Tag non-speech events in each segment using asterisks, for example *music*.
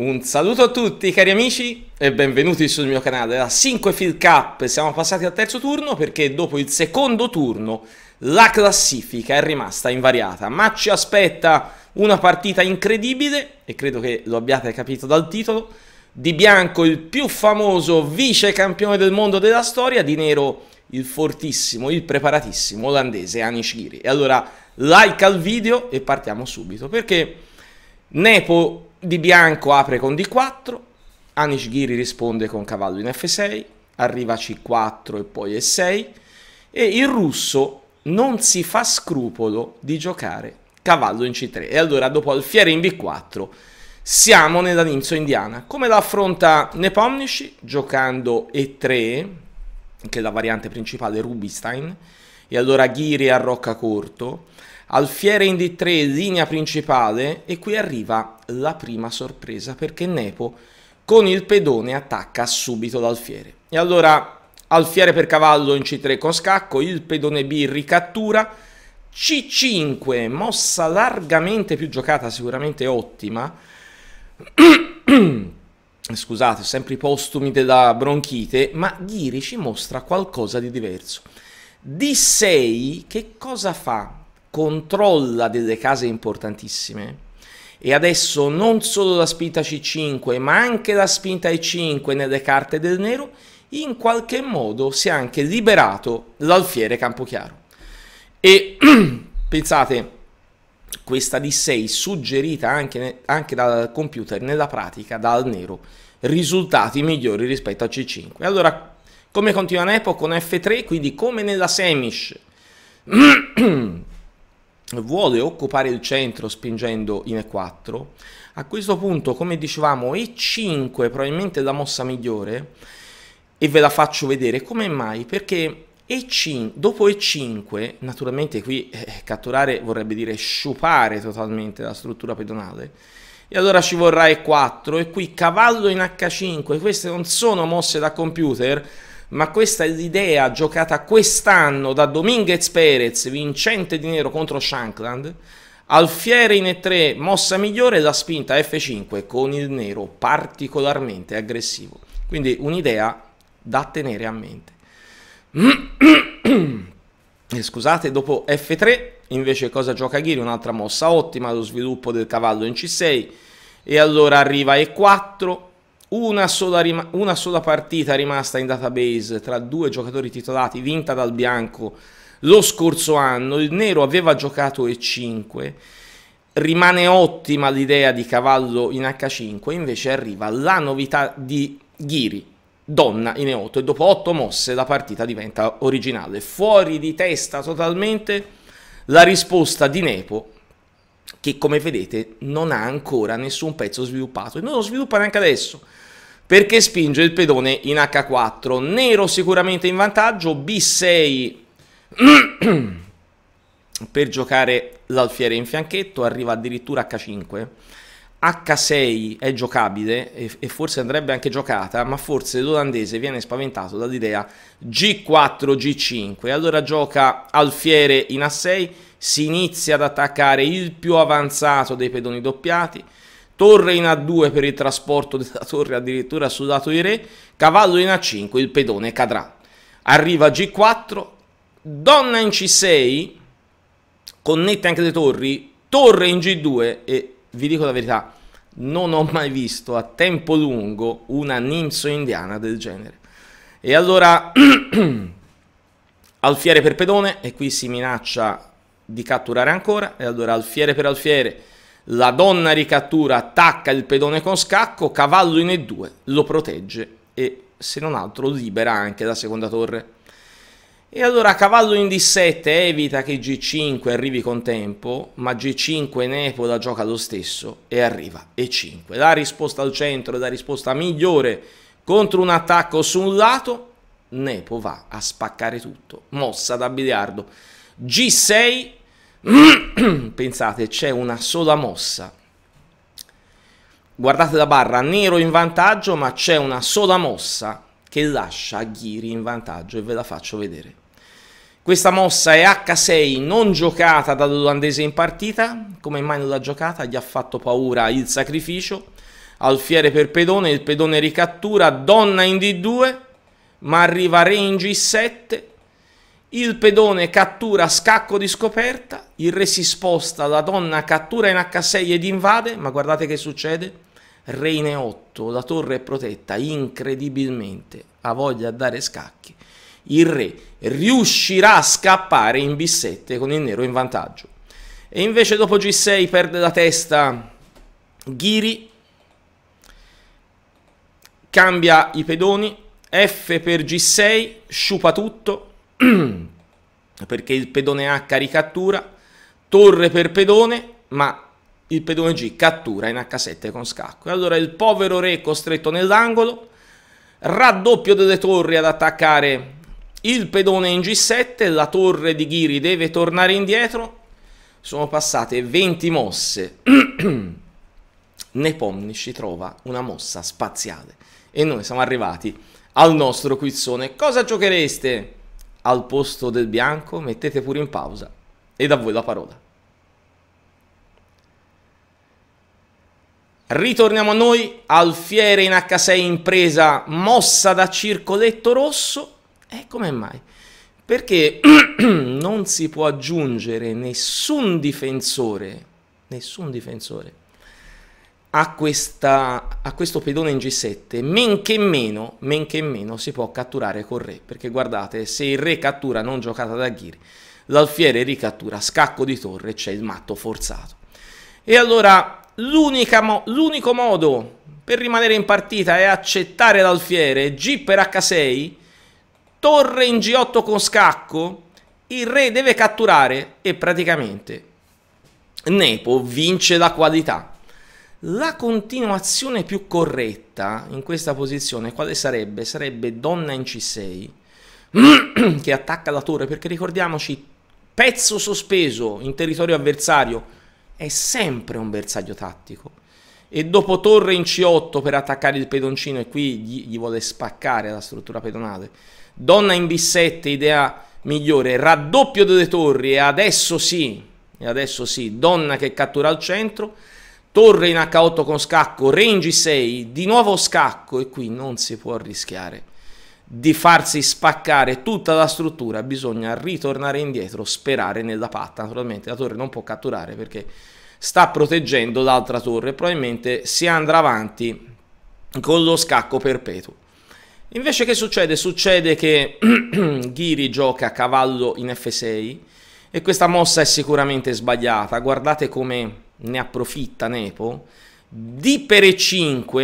Un saluto a tutti cari amici e benvenuti sul mio canale. Da 5 Field Cup siamo passati al terzo turno perché dopo il secondo turno la classifica è rimasta invariata, ma ci aspetta una partita incredibile e credo che lo abbiate capito dal titolo. Di bianco il più famoso vice campione del mondo della storia, di nero il fortissimo, il preparatissimo olandese Anish Giri. E allora like al video e partiamo subito perché Nepo di bianco apre con D4, Anish Giri risponde con cavallo in F6, arriva C4 e poi E6 e il russo non si fa scrupolo di giocare cavallo in C3 e allora dopo alfiere in B4 siamo nella Ninzo indiana. Come la affronta Nepomniachtchi? Giocando E3 che è la variante principale Rubinstein. E allora Ghiri arrocca corto Alfiere in D3, linea principale, e qui arriva la prima sorpresa, perché Nepo con il pedone attacca subito l'alfiere. E allora alfiere per cavallo in C3 con scacco, il pedone B ricattura, C5, mossa largamente più giocata, sicuramente ottima. *clears throat* Scusate, sempre i postumi della bronchite, ma Ghiri ci mostra qualcosa di diverso. D6 che cosa fa? Controlla delle case importantissime. E adesso non solo la spinta C5 ma anche la spinta E5 nelle carte del nero in qualche modo si è anche liberato l'alfiere Campochiaro. E *clears throat* pensate questa D6 suggerita anche, anche dal computer nella pratica dal nero. Risultati migliori rispetto a C5 allora come continua Nepo con F3 quindi come nella Semish *clears throat* vuole occupare il centro spingendo in E4, a questo punto, come dicevamo, E5 probabilmente è la mossa migliore, e ve la faccio vedere. Come mai, perché E5, dopo E5, naturalmente qui eh, catturare vorrebbe dire sciupare totalmente la struttura pedonale, e allora ci vorrà E4, e qui cavallo in H5, queste non sono mosse da computer, ma questa è l'idea giocata quest'anno da Dominguez Perez, vincente di nero contro Shankland, alfiere in E3, mossa migliore, la spinta F5 con il nero particolarmente aggressivo. Quindi un'idea da tenere a mente. *clears throat* Scusate, dopo F3 invece cosa gioca Ghiri? Un'altra mossa ottima, lo sviluppo del cavallo in C6 e allora arriva E4 una sola, una sola, partita rimasta in database tra due giocatori titolati, vinta dal bianco lo scorso anno. Il nero aveva giocato E5. Rimane ottima l'idea di cavallo in H5. Invece arriva la novità di Ghiri, donna in E8. E dopo 8 mosse la partita diventa originale. Fuori di testa totalmente la risposta di Nepo che come vedete non ha ancora nessun pezzo sviluppato e non lo sviluppa neanche adesso perché spinge il pedone in H4. Nero sicuramente in vantaggio, B6 *clears throat* per giocare l'alfiere in fianchetto, arriva addirittura H5. H6 è giocabile e, e, forse andrebbe anche giocata, ma forse l'olandese viene spaventato dall'idea G4, G5. Allora gioca alfiere in A6, si inizia ad attaccare il più avanzato dei pedoni doppiati, torre in A2 per il trasporto della torre addirittura sul lato di re, cavallo in A5, il pedone cadrà. Arriva G4, donna in C6, connette anche le torri, torre in G2 e vi dico la verità, non ho mai visto a tempo lungo una ninzo indiana del genere. E allora *clears throat* alfiere per pedone e qui si minaccia di catturare ancora e allora alfiere per alfiere la donna ricattura, attacca il pedone con scacco, cavallo in E2, lo protegge e se non altro libera anche la seconda torre. E allora cavallo in D7 evita che G5 arrivi con tempo, ma G5 Nepo la gioca lo stesso e arriva E5. La risposta al centro è la risposta migliore contro un attacco su un lato, Nepo va a spaccare tutto. Mossa da biliardo. G6 *clears throat* Pensate, c'è una sola mossa. Guardate la barra, nero in vantaggio, ma c'è una sola mossa che lascia Ghiri in vantaggio e ve la faccio vedere. Questa mossa è H6 non giocata dall'olandese in partita, come mai non l'ha giocata? Gli ha fatto paura il sacrificio. alfiere per pedone, il pedone ricattura, donna in D2, ma arriva re in G7, il pedone cattura scacco di scoperta, il re si sposta, la donna cattura in H6 ed invade, ma guardate che succede? Re in E8, la torre è protetta, incredibilmente ha voglia di dare scacchi. Il re riuscirà a scappare in B7 con il nero in vantaggio. E invece dopo G6 perde la testa Ghiri, cambia i pedoni, F per G6, sciupa tutto, *clears throat* perché il pedone H ricattura, torre per pedone, ma il pedone G cattura in H7 con scacco. E allora il povero re costretto nell'angolo, raddoppio delle torri ad attaccare il pedone in G7, la torre di Ghiri deve tornare indietro, sono passate 20 mosse, *clears throat* Nepomnici trova una mossa spaziale e noi siamo arrivati al nostro quizzone. Cosa giochereste? Al posto del bianco, mettete pure in pausa e da voi la parola. Ritorniamo a noi, alfiere in H6 impresa mossa da circoletto rosso. E come mai? Perché *clears throat* non si può aggiungere nessun difensore, nessun difensore a, questa, a, questo pedone in G7, men che, meno, men che meno si può catturare col re, perché guardate, se il re cattura non giocata da Ghiri, l'alfiere ricattura scacco di torre, c'è il matto forzato. E allora l'unico modo per rimanere in partita è accettare l'alfiere, G per H6, torre in G8 con scacco, il re deve catturare e praticamente Nepo vince la qualità. La continuazione più corretta in questa posizione quale sarebbe? Sarebbe donna in C6 *clears throat* che attacca la torre perché ricordiamoci pezzo sospeso in territorio avversario è sempre un bersaglio tattico e dopo torre in C8 per attaccare il pedoncino e qui gli, gli vuole spaccare la struttura pedonale donna in B7 idea migliore raddoppio delle torri e adesso sì e adesso sì donna che cattura al centro torre in H8 con scacco, range 6, di nuovo scacco e qui non si può rischiare di farsi spaccare tutta la struttura, bisogna ritornare indietro, sperare nella patta, naturalmente la torre non può catturare perché sta proteggendo l'altra torre, probabilmente si andrà avanti con lo scacco perpetuo. Invece che succede? Succede che *clears throat* Ghiri gioca cavallo in F6 e questa mossa è sicuramente sbagliata, guardate come ne approfitta Nepo, di per E5,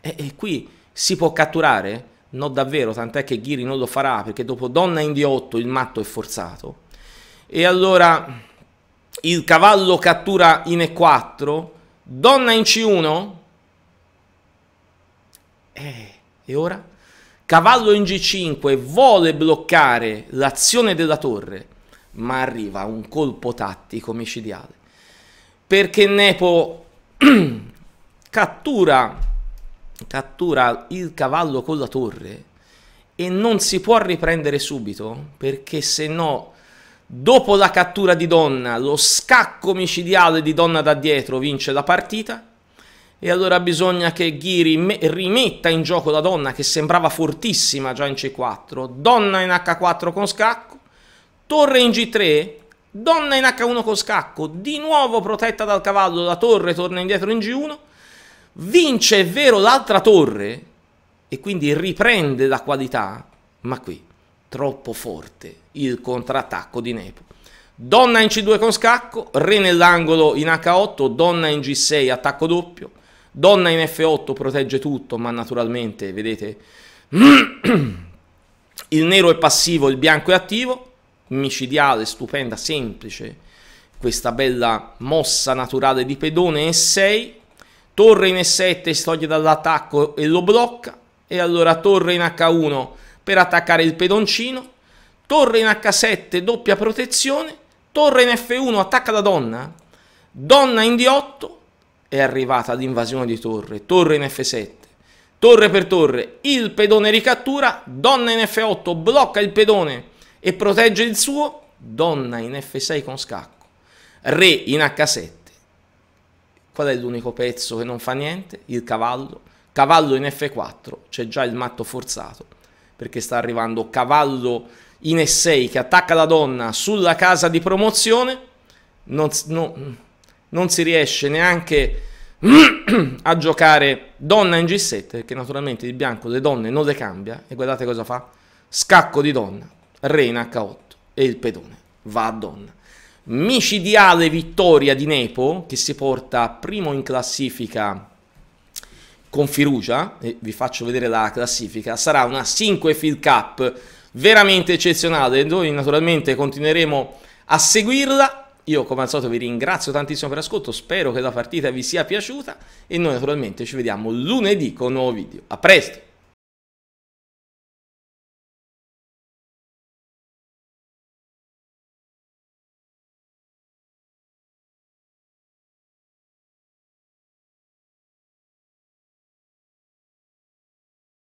e, e qui si può catturare? No davvero, tant'è che Ghiri non lo farà, perché dopo donna in D8 il matto è forzato. E allora il cavallo cattura in E4, donna in C1, eh, e ora? Cavallo in G5 vuole bloccare l'azione della torre, ma arriva un colpo tattico micidiale perché Nepo *clears throat* cattura, cattura il cavallo con la torre e non si può riprendere subito perché se no dopo la cattura di donna lo scacco micidiale di donna da dietro vince la partita. E allora bisogna che Ghiri rimetta in gioco la donna che sembrava fortissima già in C4 donna in H4 con scacco torre in G3 Donna in H1 con scacco, di nuovo protetta dal cavallo, la torre torna indietro in G1, vince, è vero, l'altra torre e quindi riprende la qualità, ma qui troppo forte il contrattacco di Nepo. Donna in C2 con scacco, re nell'angolo in H8, donna in G6 attacco doppio, donna in F8 protegge tutto, ma naturalmente, vedete, *clears throat* il nero è passivo, il bianco è attivo, micidiale, stupenda, semplice, questa bella mossa naturale di pedone E6, torre in E7 si toglie dall'attacco e lo blocca, e allora torre in H1 per attaccare il pedoncino, torre in H7 doppia protezione, torre in F1 attacca la donna, donna in D8 è arrivata l'invasione di torre, torre in F7, torre per torre, il pedone ricattura, donna in F8 blocca il pedone e protegge il suo, donna in F6 con scacco, re in H7, Qual è l'unico pezzo che non fa niente? Il cavallo. Cavallo in F4, c'è già il matto forzato, perché sta arrivando cavallo in E6 che attacca la donna sulla casa di promozione. Non, no, non si riesce neanche *clears throat* a giocare donna in G7, perché naturalmente il bianco le donne non le cambia. E guardate cosa fa. Scacco di donna, re in H8 e il pedone va a donna. Micidiale vittoria di Nepo che si porta primo in classifica con fiducia, e vi faccio vedere la classifica, sarà una 5 Field Cup veramente eccezionale, noi naturalmente continueremo a seguirla, io come al solito vi ringrazio tantissimo per l'ascolto, spero che la partita vi sia piaciuta e noi naturalmente ci vediamo lunedì con un nuovo video, a presto!